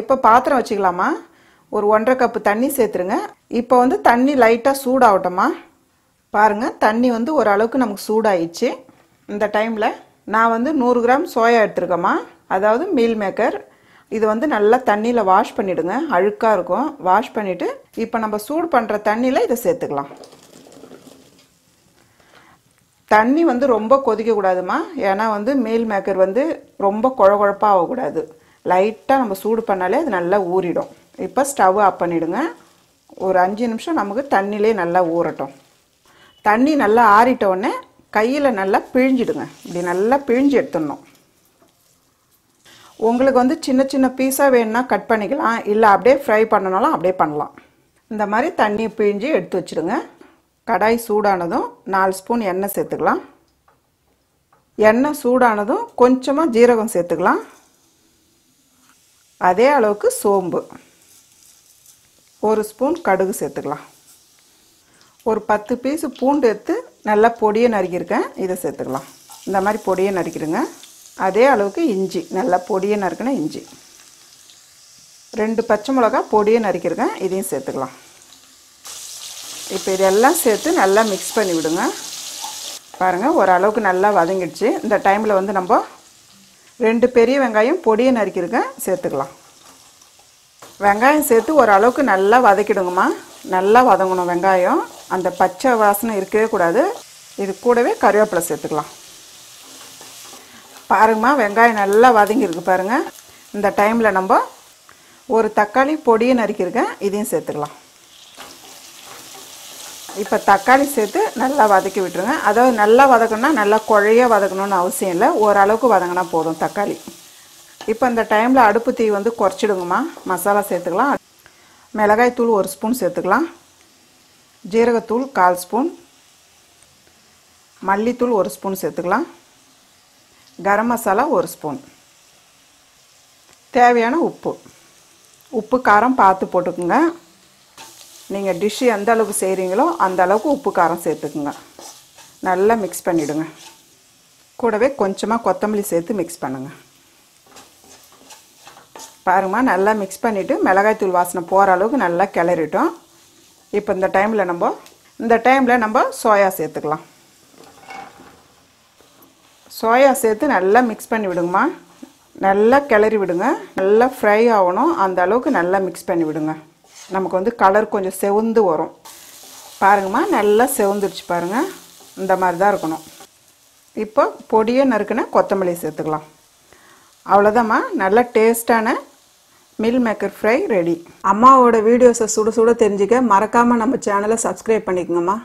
இப்போ பாத்திரம் வச்சுக்கலாமா? ஒரு ஒன்றரை கப்பு தண்ணி சேர்த்துருங்க. இப்போ வந்து தண்ணி லைட்டாக சூடாகட்டும்மா. பாருங்கள் தண்ணி வந்து ஓரளவுக்கு நமக்கு சூடாயிடுச்சு. இந்த டைமில் நான் வந்து நூறு கிராம் சோயா எடுத்துருக்கேம்மா. அதாவது மீல் மேக்கர் இது வந்து நல்லா தண்ணியில் வாஷ் பண்ணிவிடுங்க அழுக்காக இருக்கும். வாஷ் பண்ணிவிட்டு இப்போ நம்ம சூடு பண்ணுற தண்ணியில் இதை சேர்த்துக்கலாம். தண்ணி வந்து ரொம்ப கொதிக்கக்கூடாதுமா ஏன்னா வந்து மீல் மேக்கர் வந்து ரொம்ப குழகுழப்பாக ஆகக்கூடாது. லைட்டாக நம்ம சூடு பண்ணாலே அது நல்லா ஊறிடும். இப்போ ஸ்டவ் ஆஃப் பண்ணிவிடுங்க ஒரு அஞ்சு நிமிஷம் நமக்கு தண்ணியிலே நல்லா ஊறட்டும். தண்ணி நல்லா ஆறிட்ட உடனே கையில் நல்லா பிழிஞ்சிடுங்க. இப்படி நல்லா பிழிஞ்சு எடுத்துடணும். உங்களுக்கு வந்து சின்ன சின்ன பீஸாக வேணும்னா கட் பண்ணிக்கலாம். இல்லை அப்படியே ஃப்ரை பண்ணனாலும் அப்படியே பண்ணலாம். இந்த மாதிரி தண்ணி பிழிஞ்சு எடுத்து வச்சுடுங்க. கடாய் சூடானதும் நாலு ஸ்பூன் எண்ணெய் சேர்த்துக்கலாம். எண்ணெய் சூடானதும் கொஞ்சமாக ஜீரகம் சேர்த்துக்கலாம். அதே அளவுக்கு சோம்பு. ஒரு ஸ்பூன் கடுகு சேர்த்துக்கலாம். ஒரு பத்து பீஸு பூண்டு எடுத்து நல்லா பொடியை நறுக்கியிருக்கேன். இதை சேர்த்துக்கலாம். இந்த மாதிரி பொடியை நறுக்கிடுங்க. அதே அளவுக்கு இஞ்சி. நல்லா பொடியை நறுக்கின இஞ்சி. ரெண்டு பச்சை மிளகா பொடியை நறுக்கியிருக்கேன். இதையும் சேர்த்துக்கலாம். இப்போ இதெல்லாம் சேர்த்து நல்லா மிக்ஸ் பண்ணி விடுங்க பாருங்கள் ஓரளவுக்கு நல்லா வதங்கிடுச்சு. இந்த டைமில் வந்து நம்ம ரெண்டு பெரிய வெங்காயம் பொடியை நறுக்கியிருக்கேன். சேர்த்துக்கலாம். வெங்காயம் சேர்த்து ஓரளவுக்கு நல்லா வதக்கிடுங்கம்மா. நல்லா வதங்கணும் வெங்காயம். அந்த பச்சை வாசனை இருக்கவே கூடாது. இது கூடவே கருவேப்பிலை சேர்த்துக்கலாம். பாருங்கம்மா வெங்காயம் நல்லா வதங்கியிருக்கு பாருங்கள் இந்த டைமில் நம்ம ஒரு தக்காளி பொடியை நறுக்கியிருக்கேன். இதையும் சேர்த்துக்கலாம். இப்போ தக்காளி சேர்த்து நல்லா வதக்கி விட்டுருங்க. அதாவது நல்லா வதக்கணும்னா நல்லா குழைய வதக்கணும்னு அவசியம் இல்லை. ஓரளவுக்கு வதங்கினா போதும் தக்காளி. இப்போ இந்த டைமில் அடுப்பு தீ வந்து குறைச்சிடுங்கம்மா. மசாலா சேர்த்துக்கலாம். மிளகாய் தூள் ஒரு ஸ்பூன் சேர்த்துக்கலாம். ஜீரகத்தூள் கால் ஸ்பூன். மல்லித்தூள் ஒரு ஸ்பூன் சேர்த்துக்கலாம். கரம் மசாலா ஒரு ஸ்பூன். தேவையான உப்பு. உப்பு காரம் பார்த்து போட்டுக்குங்க. நீங்கள் டிஷ்ஷு எந்த அளவுக்கு செய்கிறீங்களோ அந்த அளவுக்கு உப்பு காரம் சேர்த்துக்குங்க. நல்லா மிக்ஸ் பண்ணிவிடுங்க கூடவே கொஞ்சமாக கொத்தமல்லி சேர்த்து மிக்ஸ் பண்ணுங்கள் பாருங்கம்மா நல்லா மிக்ஸ் பண்ணிவிட்டு மிளகாய்த்தூள் வாசனை போகிற அளவுக்கு நல்லா கிளறிட்டோம். இப்போ இந்த டைமில் நம்ம இந்த டைமில் நம்ம சோயா சேர்த்துக்கலாம். சோயா சேர்த்து நல்லா மிக்ஸ் பண்ணி விடுங்கம்மா. நல்லா கிளறி விடுங்க. நல்லா ஃப்ரை ஆகணும். அந்த அளவுக்கு நல்லா மிக்ஸ் பண்ணி விடுங்க. நமக்கு வந்து கலர் கொஞ்சம் செவந்து வரும். பாருங்கம்மா நல்லா செவந்துருச்சு பாருங்கள் இந்த மாதிரி தான் இருக்கணும். இப்போ பொடியை நறுக்குன கொத்தமல்லி சேர்த்துக்கலாம். அவ்வளோதாம்மா நல்ல டேஸ்டான மில் மேக்கர் ஃப்ரை ரெடி அம்மாவோட வீடியோஸை சுட சுட தெரிஞ்சுக்க மறக்காமல் நம்ம சேனலை சப்ஸ்கிரைப் பண்ணிக்கோங்கம்மா.